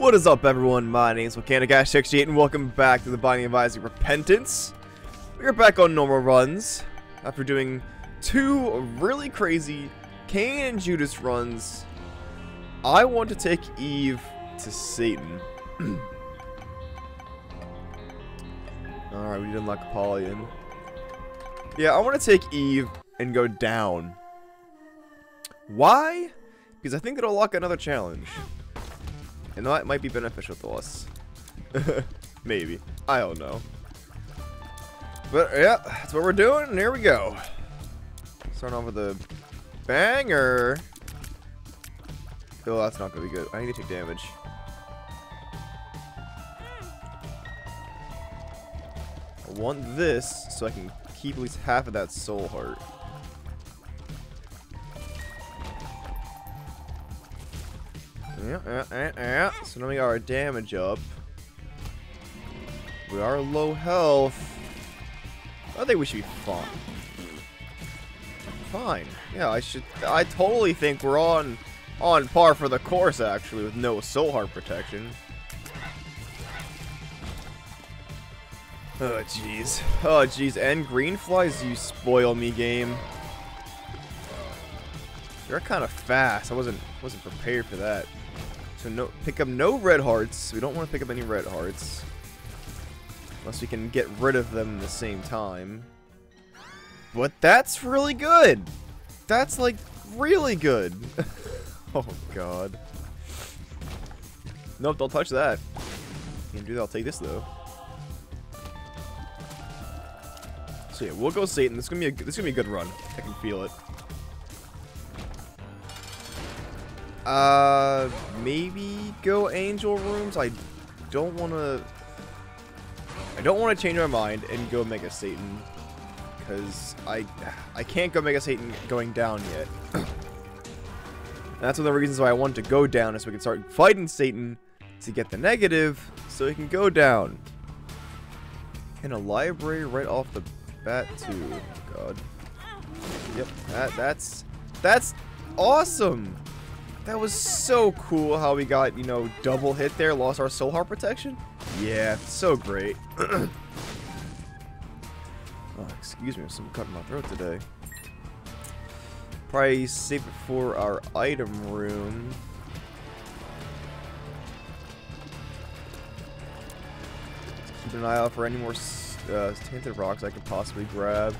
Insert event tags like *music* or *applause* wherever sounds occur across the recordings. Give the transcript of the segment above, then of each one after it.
What is up, everyone? My name is Volcanic Ash 68 and welcome back to the Binding of Isaac Repentance. We're back on normal runs after doing two really crazy Cain and Judas runs. I want to take Eve to Satan. *clears throat* Alright, we didn't unlock Apollyon. Yeah, I want to take Eve and go down. Why? Because I think it'll unlock another challenge. And that might be beneficial to us. *laughs* Maybe. I don't know. But yeah, that's what we're doing, and here we go. Starting off with a banger. Oh, that's not gonna be good. I need to take damage. I want this so I can keep at least half of that soul heart. Yeah, yeah, yeah. So now we got our damage up. We are low health. I think we should be fine. Fine. Yeah, I should. I totally think we're on on par for the course actually, with no soul heart protection. Oh jeez. Oh jeez. And green flies, you spoil me, game. They're kind of fast. I wasn't wasn't prepared for that. So no, pick up no red hearts. We don't want to pick up any red hearts. Unless we can get rid of them at the same time. But that's really good. That's like really good. *laughs* oh god. Nope, don't touch that. Can do that. I'll take this though. So yeah, we'll go Satan. This is gonna be a this is gonna be a good run. I can feel it. Uh, maybe go angel rooms. I don't want to. I don't want to change my mind and go Mega Satan because I I can't go Mega Satan going down yet. *clears throat* that's one of the reasons why I want to go down is so we can start fighting Satan to get the negative so he can go down. In a library right off the bat too. God. Yep, that that's that's awesome. That was so cool how we got, you know, double hit there, lost our soul heart protection. Yeah, so great. *clears throat* oh, excuse me, I'm cutting my throat today. Probably save it for our item room. keep an eye out for any more uh, tinted rocks I could possibly grab.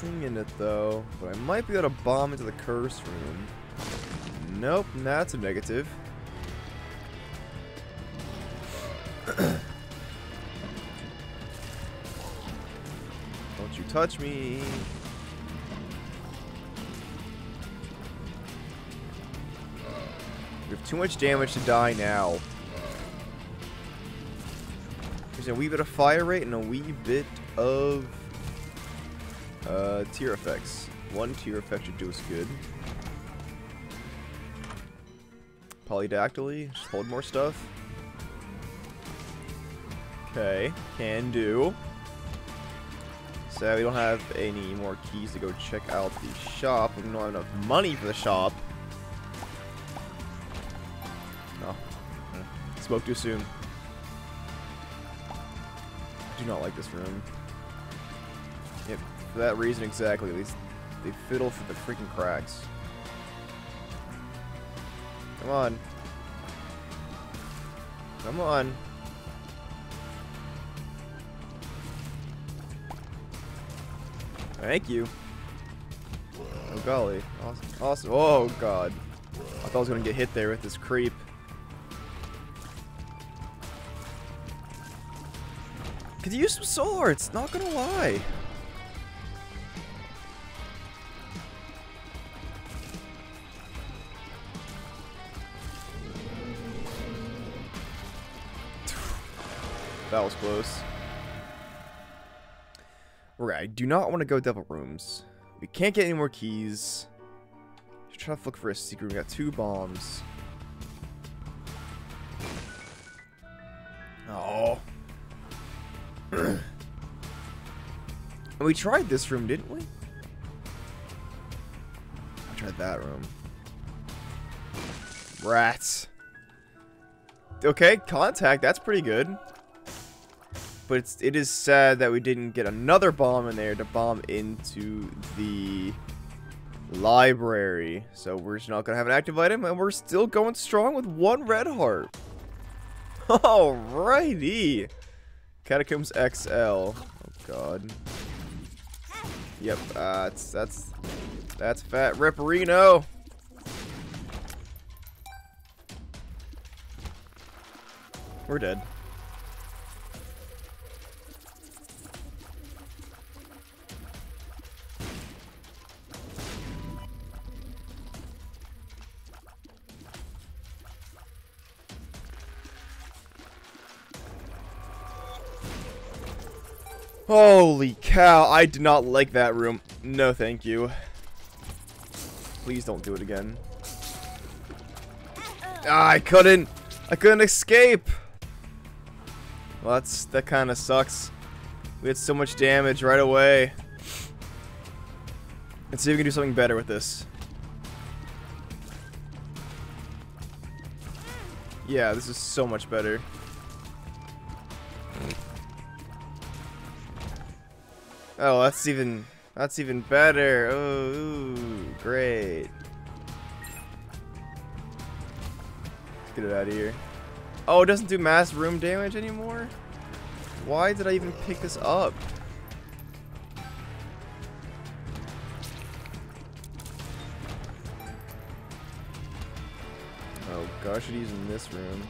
Singing it though, but I might be able to bomb into the curse room. Nope, that's a negative. *clears throat* Don't you touch me. We have too much damage to die now. There's a wee bit of fire rate and a wee bit of uh, tear effects. One tear effect should do us good. Polydactyly, just hold more stuff. Okay, can do. So we don't have any more keys to go check out the shop. We don't have enough money for the shop. No. Spoke too soon. Do not like this room. For that reason exactly. They, they fiddle for the freaking cracks. Come on. Come on. Thank you. Oh golly. Awesome. awesome. Oh god. I thought I was gonna get hit there with this creep. Could you use some soul hearts, not gonna lie. Was close. Right, I do not want to go devil rooms. We can't get any more keys. Just try to look for a secret. We got two bombs. Oh. *clears throat* and we tried this room, didn't we? I tried that room. Rats. Okay, contact. That's pretty good. But it's, it is sad that we didn't get another bomb in there to bomb into the library. So we're just not going to have an active item, and we're still going strong with one red heart. *laughs* Alrighty. Catacombs XL. Oh, God. Yep, uh, that's, that's, that's Fat Ripperino. We're dead. Cow, I did not like that room. No, thank you. Please don't do it again. Ah, I couldn't. I couldn't escape. Well, that's that kind of sucks. We had so much damage right away. Let's see if we can do something better with this. Yeah, this is so much better. Oh, that's even that's even better. Oh, ooh, great. Let's get it out of here. Oh, it doesn't do mass room damage anymore? Why did I even pick this up? Oh gosh, I should use in this room.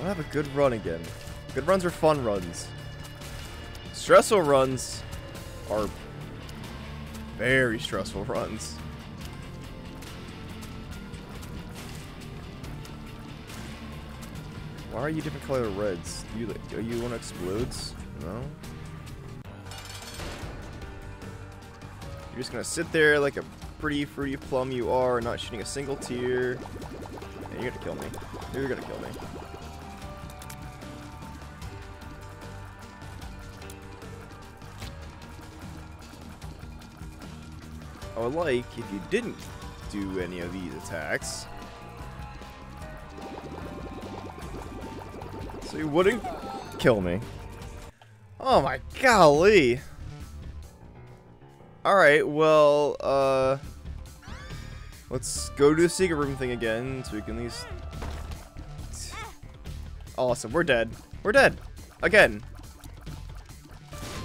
I want to have a good run again. Good runs are fun runs. Stressful runs are very stressful runs. Why are you different color reds? Do you, are you one explodes? No? You're just gonna sit there like a pretty fruity plum you are, not shooting a single tear. And you're gonna kill me. You're gonna kill me. Would like if you didn't do any of these attacks. So you wouldn't kill me. Oh my golly. Alright, well, uh... Let's go to the secret room thing again, so we can at least... Awesome, we're dead. We're dead. Again.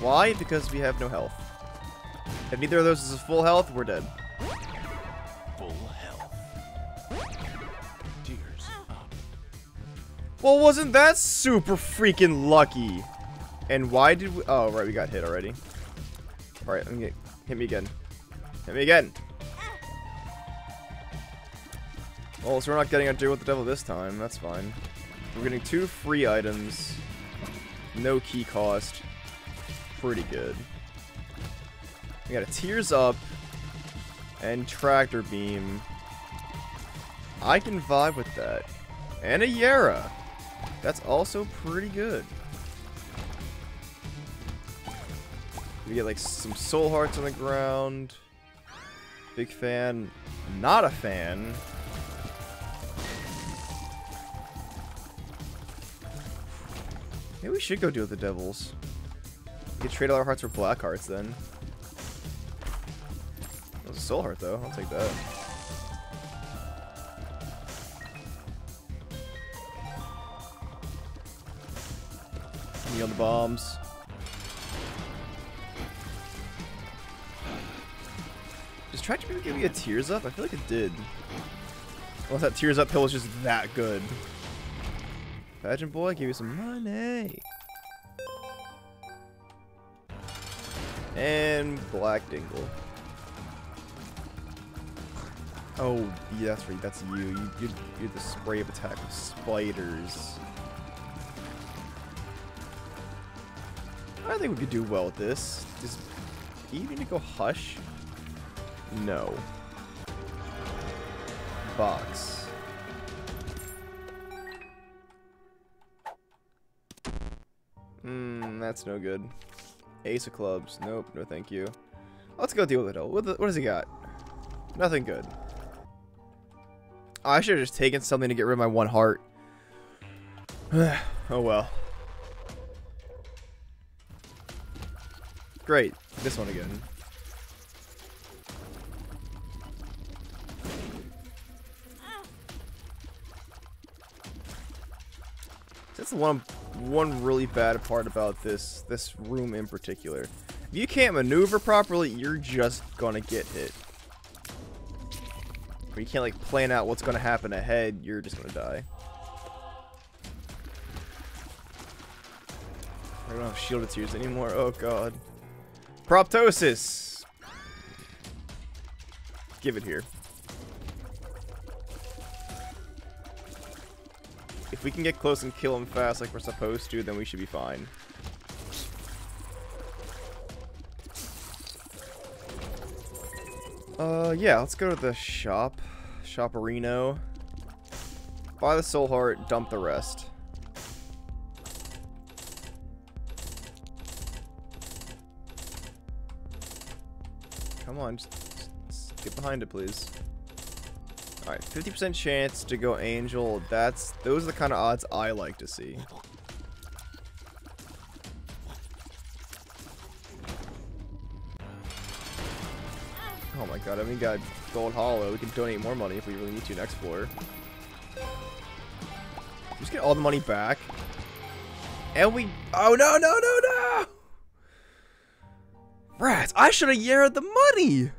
Why? Because we have no health. If neither of those is full health, we're dead. Full health. Tears up. Well, wasn't that super freaking lucky? And why did we... Oh, right, we got hit already. Alright, let me get... Hit me again. Hit me again! Well, so we're not getting a deal with the devil this time. That's fine. We're getting two free items. No key cost. Pretty good. We got a Tears Up and Tractor Beam. I can vibe with that. And a Jera. That's also pretty good. We get like some soul hearts on the ground. Big fan. Not a fan. Maybe we should go deal with the devils. We could trade all our hearts for black hearts then. Soul heart though. I'll take that. Me on the bombs. Does Tractor Beam give me a Tears Up? I feel like it did. Unless that Tears Up pill was just that good. Pageant Boy, give you some money. And Black Dingle. Oh, yeah, that's right. That's you. You you you're the spray of attack of spiders. I think we could do well with this. He need to go hush? No. Box. Hmm, that's no good. Ace of clubs. Nope, no thank you. Let's go deal with it. What, the, what does he got? Nothing good. I should have just taken something to get rid of my one heart. *sighs* oh well. Great. This one again. That's one one really bad part about this this room in particular. If you can't maneuver properly, you're just gonna get hit. You can't like plan out what's gonna happen ahead, you're just gonna die. I don't have shielded tears anymore. Oh god. Proptosis! Give it here. If we can get close and kill him fast like we're supposed to, then we should be fine. Uh, yeah, let's go to the shop. Shoparino. Buy the soul heart, dump the rest. Come on, just, just get behind it, please. Alright, 50% chance to go Angel. That's Those are the kind of odds I like to see. God, I mean, got Gold Hollow. We can donate more money if we really need to next floor. Just get all the money back. And we... Oh, no, no, no, no! Rats, I should have yeared the money!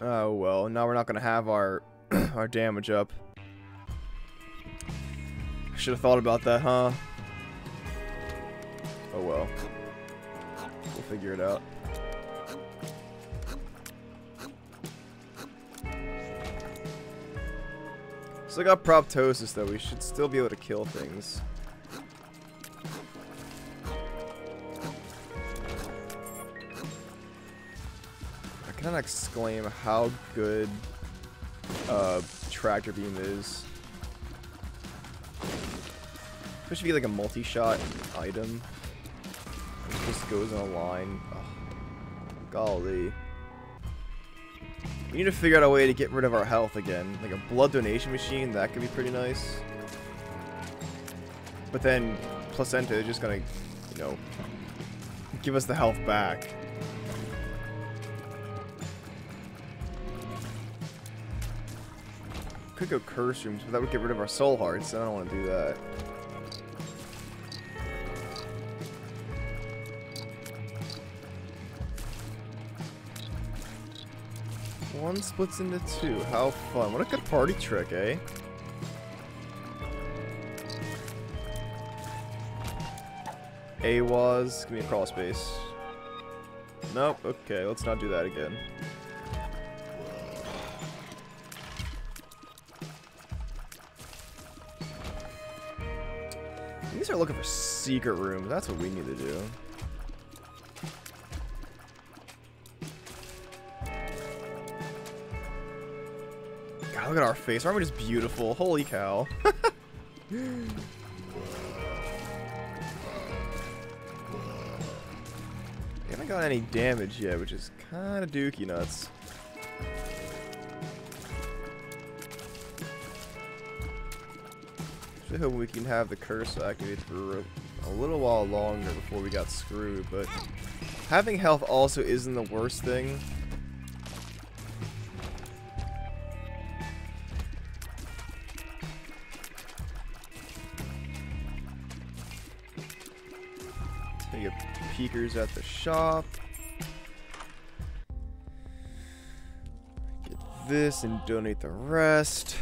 Oh, well, now we're not going to have our, *clears throat* our damage up. Should have thought about that, huh? Oh, well. We'll figure it out. Still got proptosis though, we should still be able to kill things. I cannot exclaim how good uh, Tractor Beam is. If you get like a multi-shot item. It just goes on a line. Oh, golly. We need to figure out a way to get rid of our health again. Like a blood donation machine, that could be pretty nice. But then placenta is just gonna, you know, give us the health back. Could go curse rooms, but that would get rid of our soul hearts. and I don't want to do that. One splits into two. How fun. What a good party trick, eh? A was. Give me a crawl space. Nope. Okay, let's not do that again. We start looking for secret rooms. That's what we need to do. Look at our face. Aren't we just beautiful? Holy cow. *laughs* we haven't got any damage yet, which is kind of dookie nuts. Actually hope we can have the curse activated for a little while longer before we got screwed, but having health also isn't the worst thing. At the shop. Get this and donate the rest.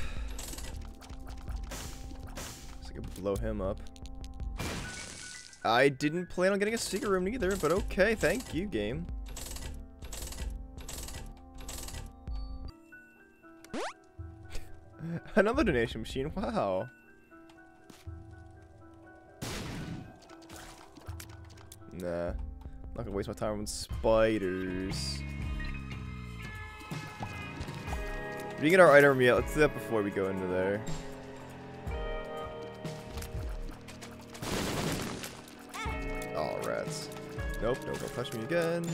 So I can blow him up. I didn't plan on getting a secret room either, but okay, thank you, game. *laughs* Another donation machine, wow. Nah. Not gonna waste my time on spiders. We didn't get our item yet. Let's do that before we go into there. Oh, rats. Nope, don't go touch me again.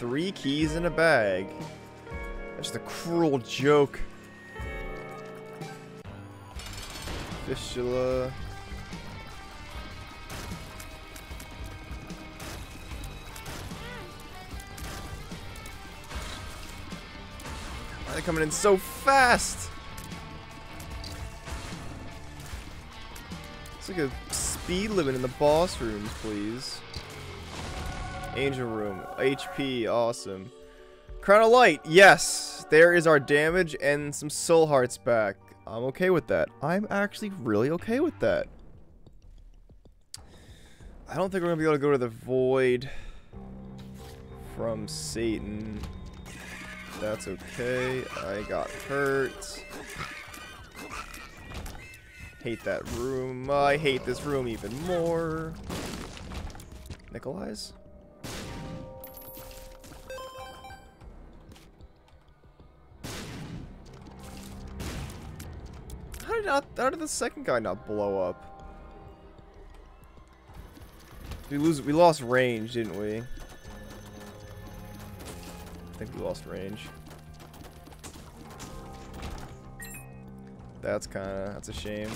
Three keys in a bag. That's just a cruel joke. Fistula. Why are coming in so fast? It's like a speed limit in the boss rooms, please. Angel room. HP, awesome. Crown of Light, yes! There is our damage and some soul hearts back. I'm okay with that. I'm actually really okay with that. I don't think we're gonna be able to go to the void from Satan. That's okay. I got hurt. Hate that room. I hate this room even more. Nikolai's? How did not? How did the second guy not blow up? We lose. We lost range, didn't we? I think we lost range. That's kind of that's a shame.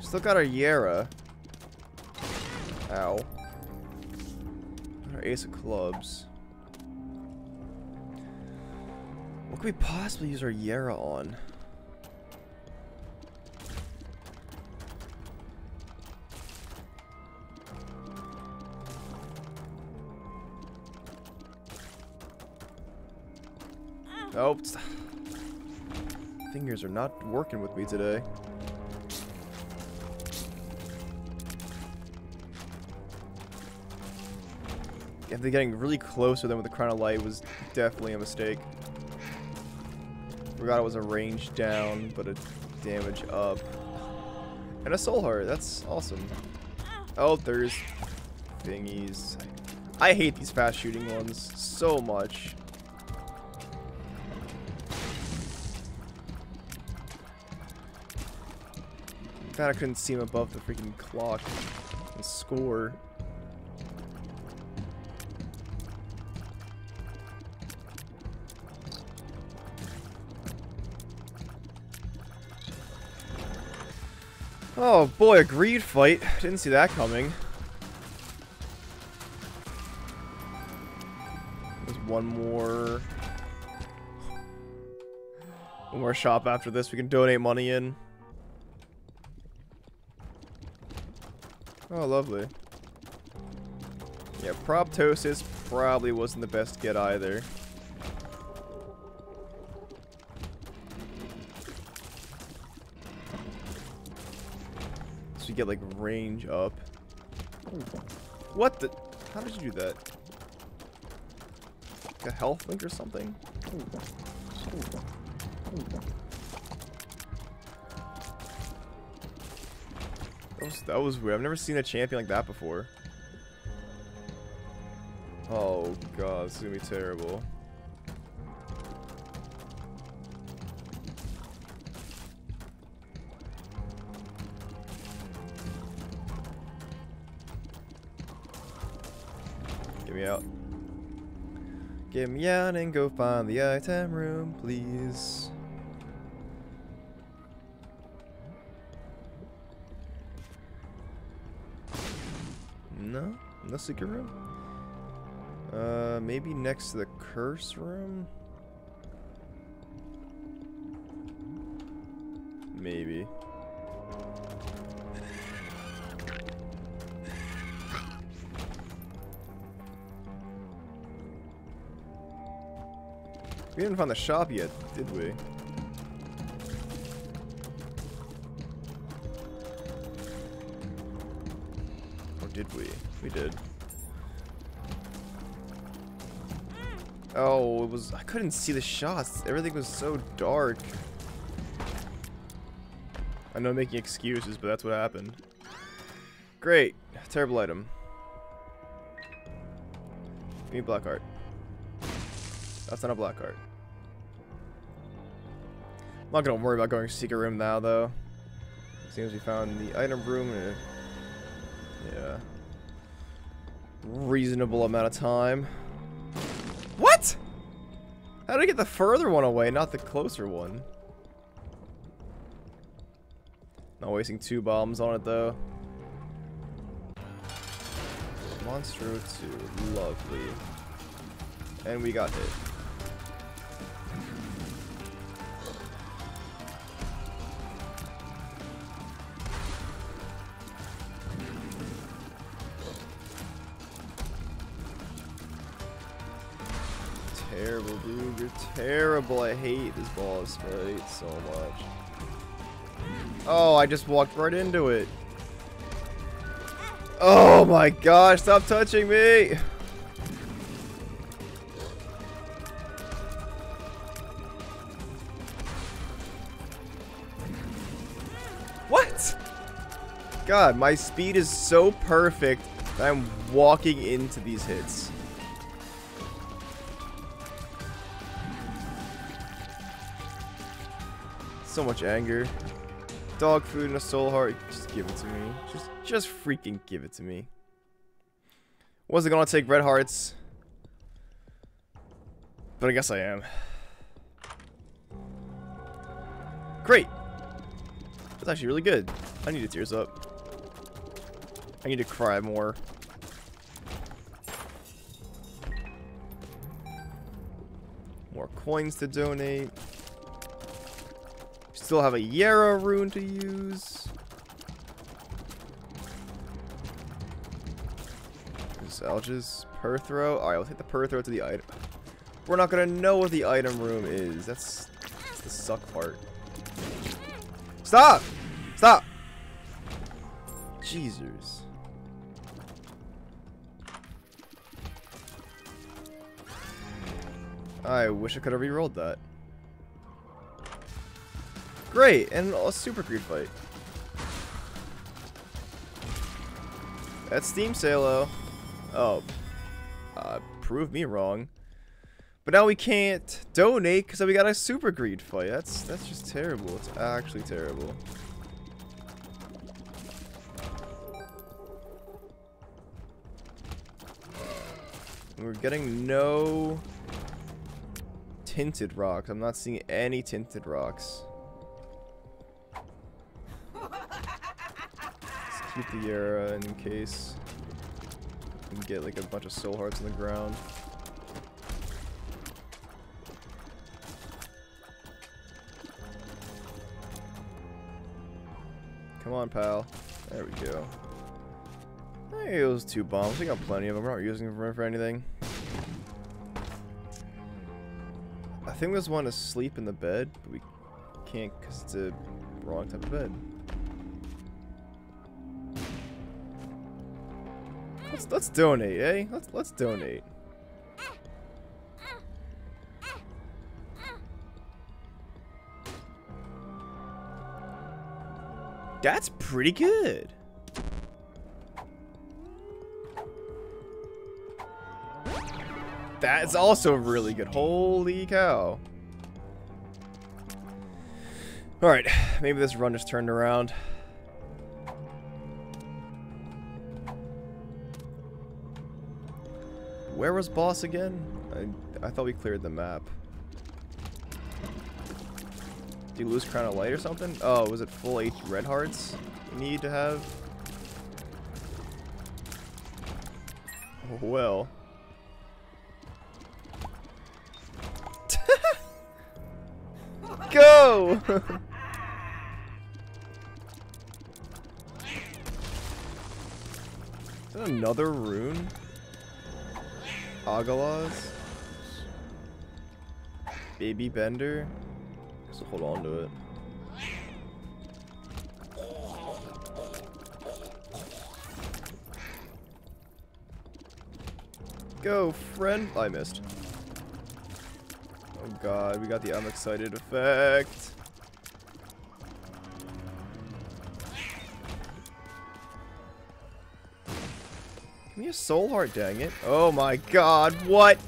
Still got our Jera. Ow. Our Ace of Clubs. What could we possibly use our Jera on? Oh, *sighs* fingers are not working with me today. Yeah, they're getting really close to them with the Crown of Light was definitely a mistake. Forgot it was a range down, but a damage up. And a soul heart, that's awesome. Oh, there's thingies. I hate these fast shooting ones so much. Glad I couldn't see him above the freaking clock and score. Oh boy, a greed fight. Didn't see that coming. There's one more... One more shop after this we can donate money in. Oh, lovely. Yeah, Proptosis probably wasn't the best get either. So you get like range up. What the? How did you do that? Like a health link or something? Was, that was weird. I've never seen a champion like that before. Oh god, this is gonna be terrible. Get me out. Get me out and go find the item room, please. No secret room? Uh, maybe next to the curse room? Maybe. We didn't find the shop yet, did we? Or did we? We did. Oh, it was... I couldn't see the shots. Everything was so dark. I know I'm making excuses, but that's what happened. Great. Terrible item. Give me black art. That's not a black art. I'm not gonna worry about going to secret room now, though. Seems we found the item room a, yeah, reasonable amount of time. What? How did I get the further one away, not the closer one? Not wasting two bombs on it, though. Monstro 2. Lovely. And we got hit. Hate this boss fight so much. Oh, I just walked right into it. Oh my gosh, stop touching me! What? God, my speed is so perfect that I'm walking into these hits. So much anger. Dog food and a soul heart. Just give it to me. Just, just freaking give it to me. Wasn't gonna take red hearts. But I guess I am. Great. That's actually really good. I need to tears up. I need to cry more. More coins to donate. Still have a Jera rune to use. Salges, Perthro. Alright, let's hit the Perthro to the item. We're not gonna know what the item room is. That's, that's the suck part. Stop! Stop! Jesus. I wish I could have re-rolled that. Great, and a super greed fight. That's Steam Salo. Oh. Uh, prove me wrong. But now we can't donate because we got a super greed fight. That's that's just terrible. It's actually terrible. We're getting no tinted rocks. I'm not seeing any tinted rocks. Keep the Jera in case we can get like a bunch of soul hearts on the ground. Come on, pal. There we go. Hey, those two bombs. We got plenty of them. We're not using them for anything. I think there's one asleep in the bed, but we can't because it's a wrong type of bed. Let's let's donate, eh? Let's let's donate. That's pretty good. That's also really good. Holy cow. Alright, maybe this run just turned around. Was boss again? I, I thought we cleared the map. Do you lose Crown of Light or something? Oh, was it full 8 red hearts you need to have? Oh, well. *laughs* Go! *laughs* Is that another rune? Hagalaz. Baby Bender. So hold on to it. Go, friend. I missed. Oh god, we got the I'm excited effect. Soul heart, dang it. Oh my god, what?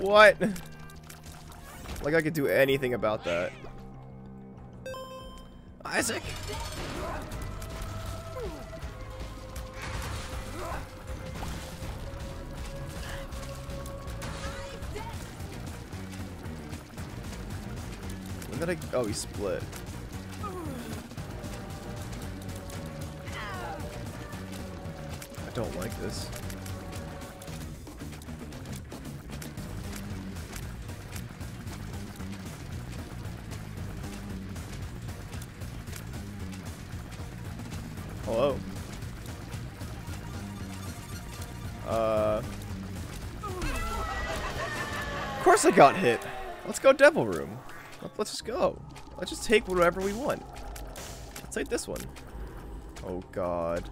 What? Like I could do anything about that. Isaac! When did I... Oh, he split. Don't like this. Hello. Uh. Of course I got hit. Let's go Devil Room. Let- Let's just go. Let's just take whatever we want. Let's take this one. Oh god.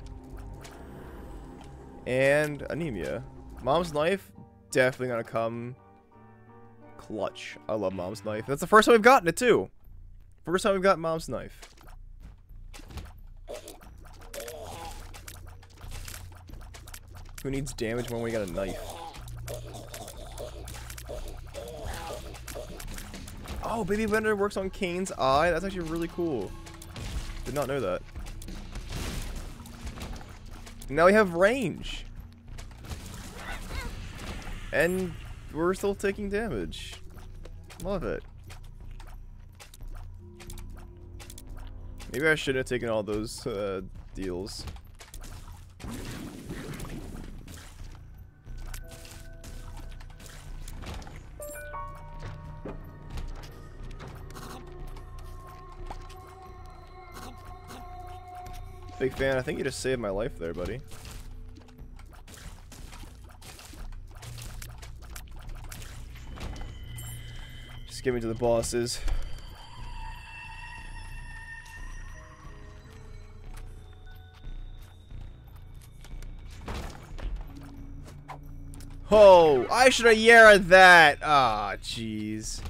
And anemia. Mom's knife, definitely gonna come clutch. I love mom's knife. That's the first time we've gotten it too. First time we've got mom's knife. Who needs damage when we got a knife? Oh, Baby Bender works on Cain's eye? That's actually really cool. Did not know that. Now we have range. And we're still taking damage. Love it. Maybe I shouldn't have taken all those uh, deals. Big fan. I think you just saved my life there, buddy. Just get me to the bosses. Oh, I should have Jera that. Ah, jeez.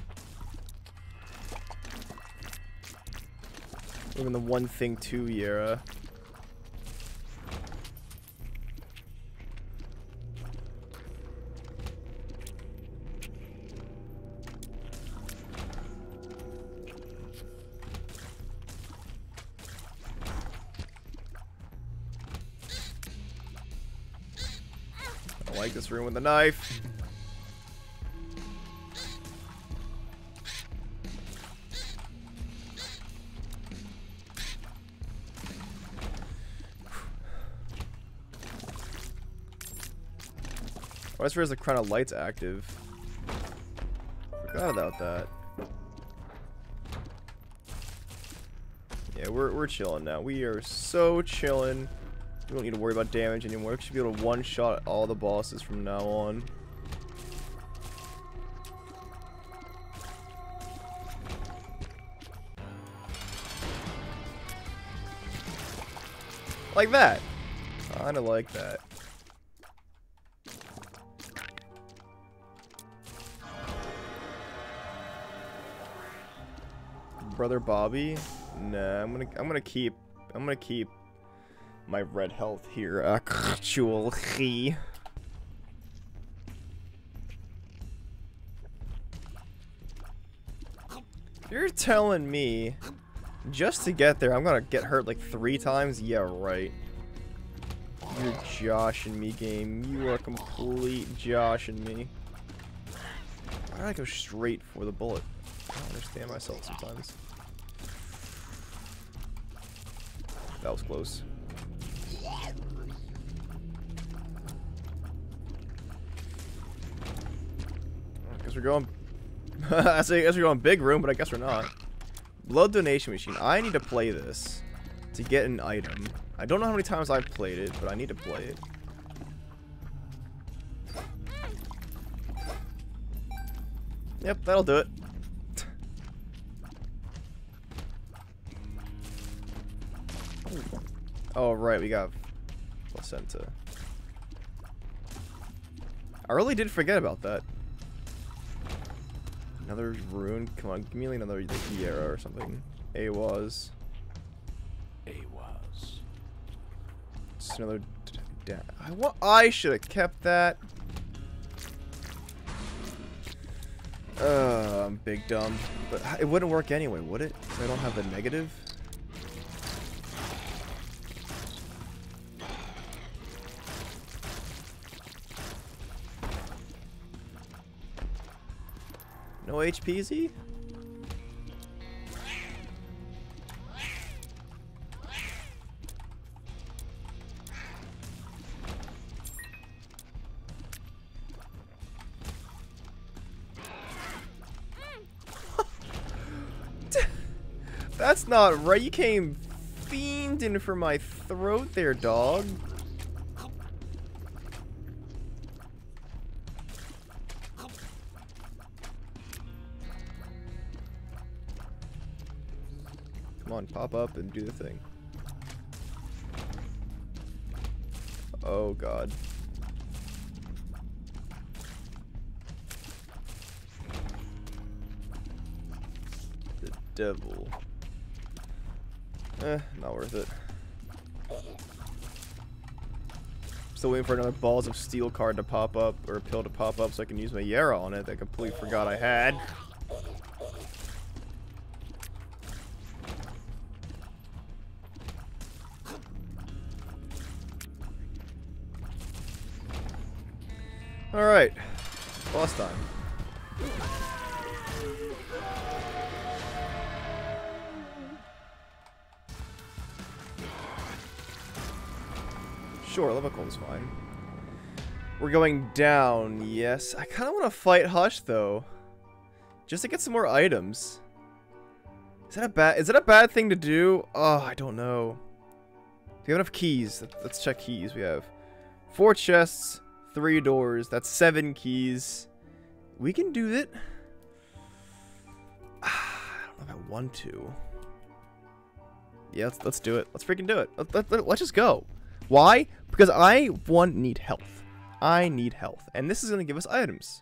Even the one thing to Jera. With the knife. Why is the crown of lights active? Forgot about that. Yeah, we're, we're chilling now. We are so chilling. We don't need to worry about damage anymore. We should be able to one-shot all the bosses from now on. Like that. Kinda like that. Brother Bobby? Nah, I'm gonna I'm gonna keep I'm gonna keep my red health here, uh, actually. You're telling me just to get there, I'm gonna get hurt like three times? Yeah, right. You're joshing me, game. You are complete joshing me. Why did I go straight for the bullet? I don't understand myself sometimes. That was close. Guess we're going. *laughs* I say, guess we're going big room, but I guess we're not. Blood donation machine. I need to play this to get an item. I don't know how many times I've played it, but I need to play it. Yep, that'll do it. *laughs* Oh, right, we got placenta. I really did forget about that. Another rune? Come on, give me like another Jera or something. Ehwaz. Ehwaz. Just another... I, wa I should have kept that. Uh, I'm big dumb. But it wouldn't work anyway, would it? I don't have the negative. No HPZ? *laughs* That's not right. You came fiending for my throat there, dog. Come on, pop up and do the thing. Oh, God. The devil. Eh, not worth it. Still waiting for another Balls of Steel card to pop up, or a pill to pop up so I can use my Jera on it that I completely forgot I had. Alright. Boss time. Sure, Levicol's fine. We're going down, yes. I kind of want to fight Hush, though. Just to get some more items. Is that a bad is that a bad thing to do? Oh, I don't know. Do we have enough keys? Let's check keys. We have four chests, three doors. That's seven keys. We can do it. *sighs* I don't know if I want to. Yeah, let's, let's do it. Let's freaking do it. Let, let, let, let's just go. Why? Because I, one, need health. I need health. And this is going to give us items.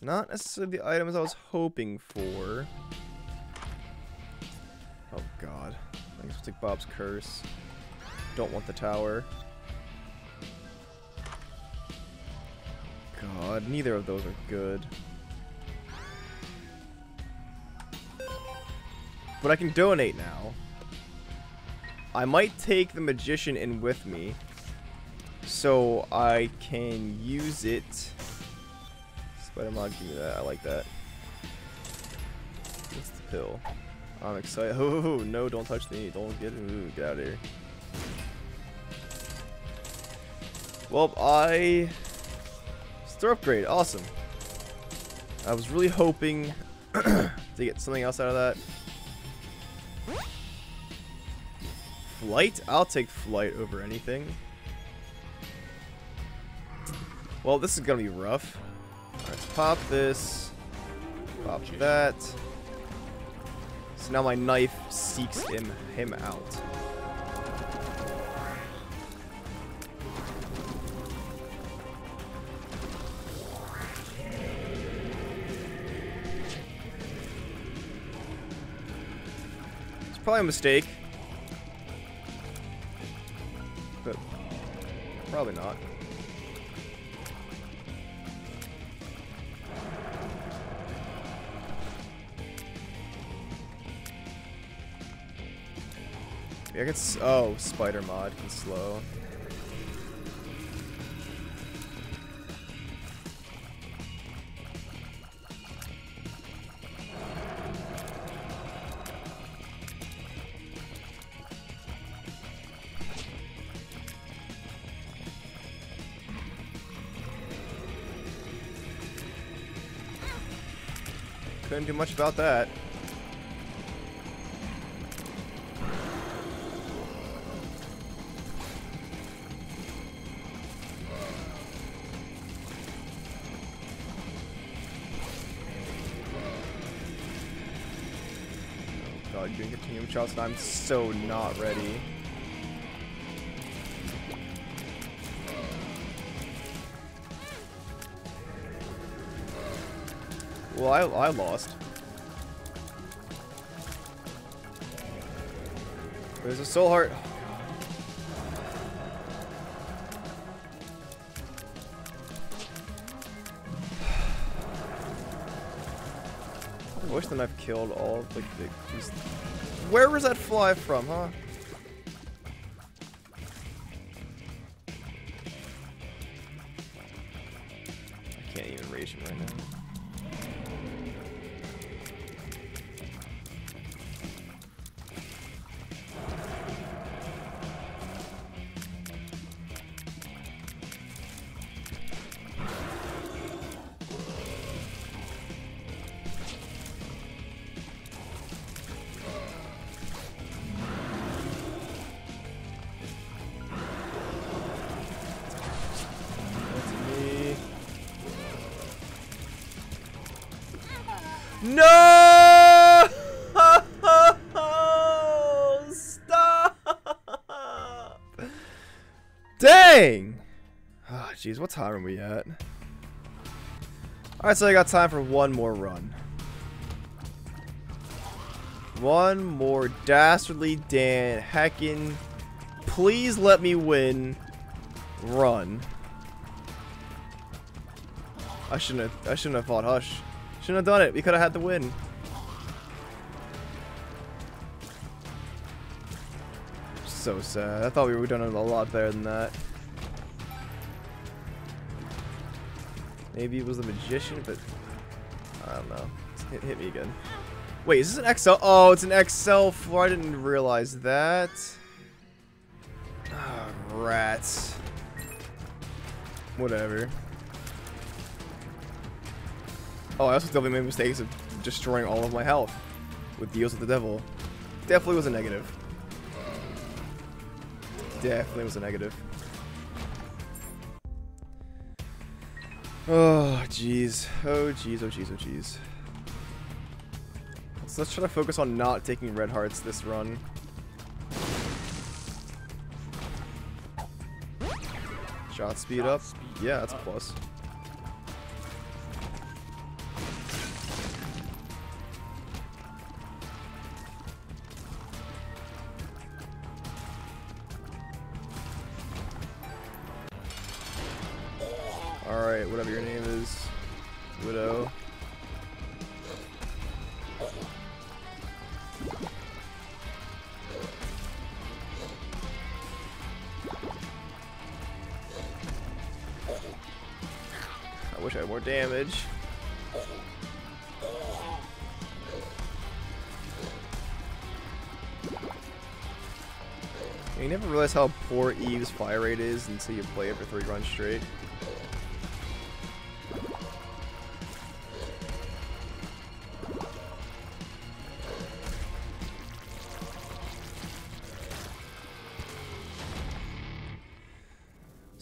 Not necessarily the items I was hoping for. Oh god. I guess we'll take Bob's Curse. Don't want the tower. God, neither of those are good. But I can donate now. I might take the Magician in with me. So I can use it. Spider Mod, give me that. I like that. What's the pill? I'm excited. *laughs* Oh, no, don't touch me. Don't get, ooh, get out of here. Well, I... Store upgrade. Awesome. I was really hoping *clears throat* to get something else out of that. Flight? I'll take flight over anything. Well, this is gonna be rough. Let's pop this. Pop that. So now my knife seeks him him out. It's probably a mistake. But probably not. I can. oh, Spider Mod can slow. Couldn't do much about that. Shots and I'm so not ready. Well, I, I lost. There's a soul heart. I wish that I've killed all of like the. Where was that fly from, huh? Jeez, what time are we at? Alright, so I got time for one more run. One more dastardly Dan heckin' please let me win run. I shouldn't have I shouldn't have fought Hush. Shouldn't have done it. We could have had the win. So sad. I thought we were doing a lot better than that. Maybe it was the magician, but I don't know. Hit, hit me again. Wait, is this an XL? Oh, it's an XL floor. I didn't realize that. Ah, rats. Whatever. Oh, I also definitely made mistakes of destroying all of my health with deals with the devil. Definitely was a negative. Definitely was a negative. Oh, jeez. Oh, jeez. Oh, jeez. Oh, jeez. So let's try to focus on not taking red hearts this run. Shot speed up. Yeah, that's a plus. Alright, whatever your name is. Widow. I wish I had more damage. You never realize how poor Eve's fire rate is until you play it for three runs straight.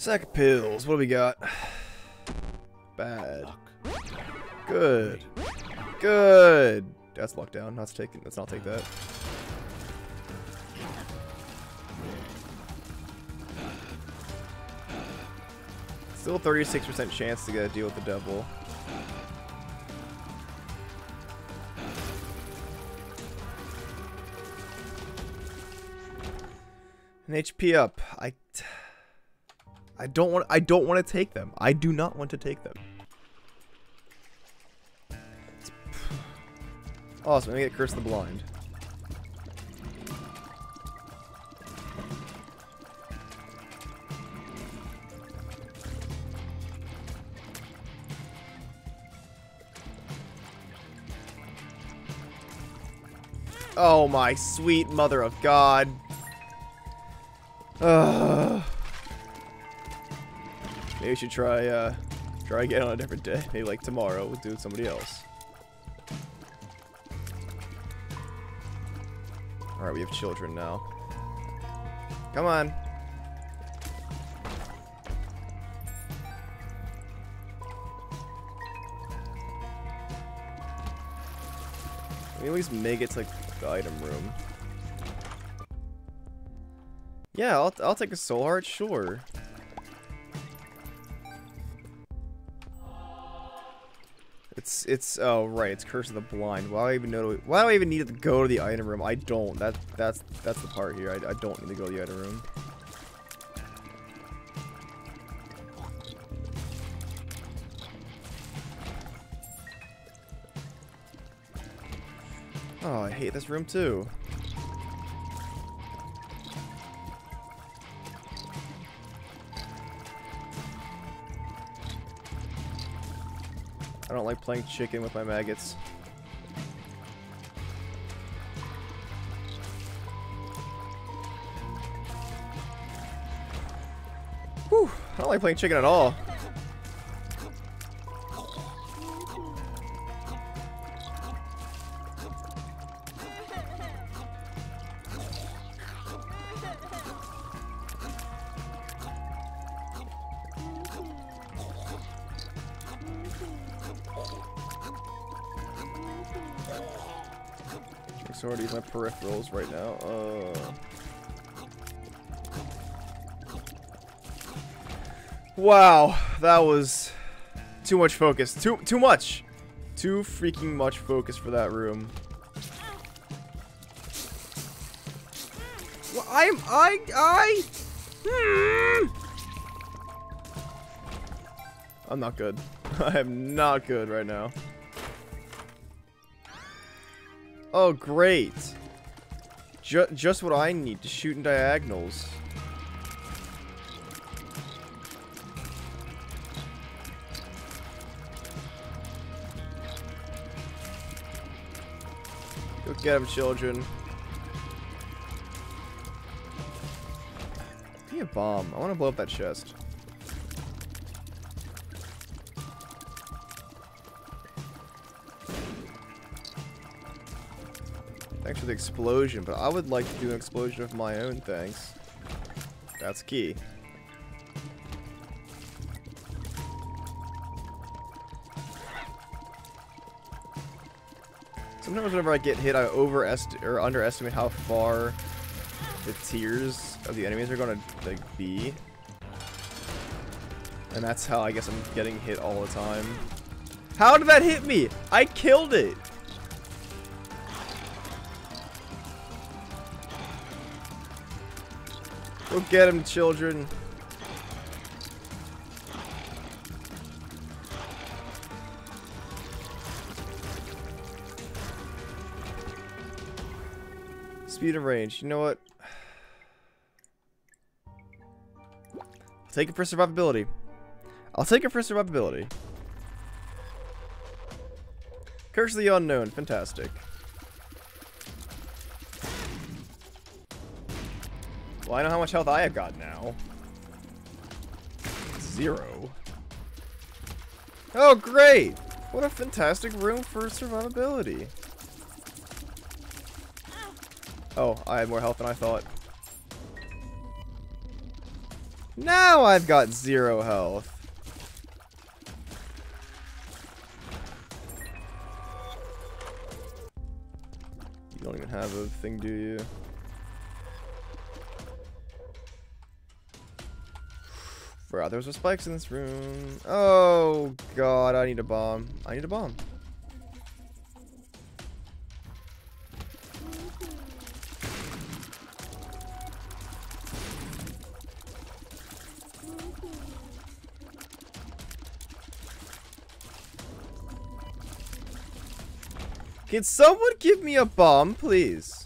Sack of pills. What do we got? *sighs* Bad. Good. Good. That's lockdown. Let's take let's not take that. Still 36% chance to get a deal with the devil. An HP up. I don't want I don't want to take them. I do not want to take them. *sighs* Awesome, I'm gonna get Curse the Blind. Oh my sweet mother of God. *sighs* Ugh. Maybe we should try, uh, try again on a different day. Maybe like tomorrow we'll do it with somebody else. Alright, we have children now. Come on. We at least make it to like, the item room? Yeah, I'll, I'll take a soul heart, sure. It's it's oh right, it's Curse of the Blind. Why do I even know? Why do I even need to go to the item room? I don't. That that's that's the part here. I, I don't need to go to the item room. Oh, I hate this room too. I don't like playing chicken with my maggots. Whew, I don't like playing chicken at all. Peripherals right now. Uh... Wow, that was too much focus. Too too much. Too freaking much focus for that room. Well, I'm I I. Hmm. I'm not good. *laughs* I am not good right now. Oh, great. Ju just what I need to shoot in diagonals. Go get him, children. Be a bomb. I want to blow up that chest. For the explosion, but I would like to do an explosion of my own, thanks. That's key. Sometimes whenever I get hit, I overestimate or underestimate how far the tears of the enemies are going to like be. And that's how I guess I'm getting hit all the time. How did that hit me? I killed it. Go get him, children. Speed and range. You know what? I'll take it for survivability. I'll take it for survivability. Curse of the Unknown. Fantastic. Well, I know how much health I have got now. Zero. Oh, great! What a fantastic room for survivability. Oh, I had more health than I thought. Now I've got zero health. You don't even have a thing, do you? Bro, there's some spikes in this room. Oh, God, I need a bomb. I need a bomb. Can someone give me a bomb, please?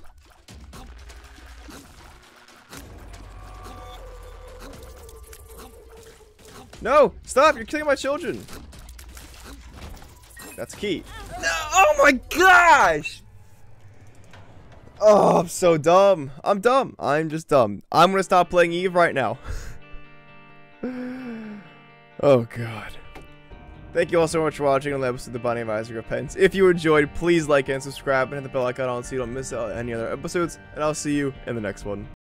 No! Stop! You're killing my children! That's key. No! Oh my gosh! Oh, I'm so dumb. I'm dumb. I'm just dumb. I'm gonna stop playing Eve right now. *sighs* oh god. Thank you all so much for watching on the episode of The of Isaac Repents. If you enjoyed, please like and subscribe and hit the bell icon on so you don't miss any other episodes. And I'll see you in the next one.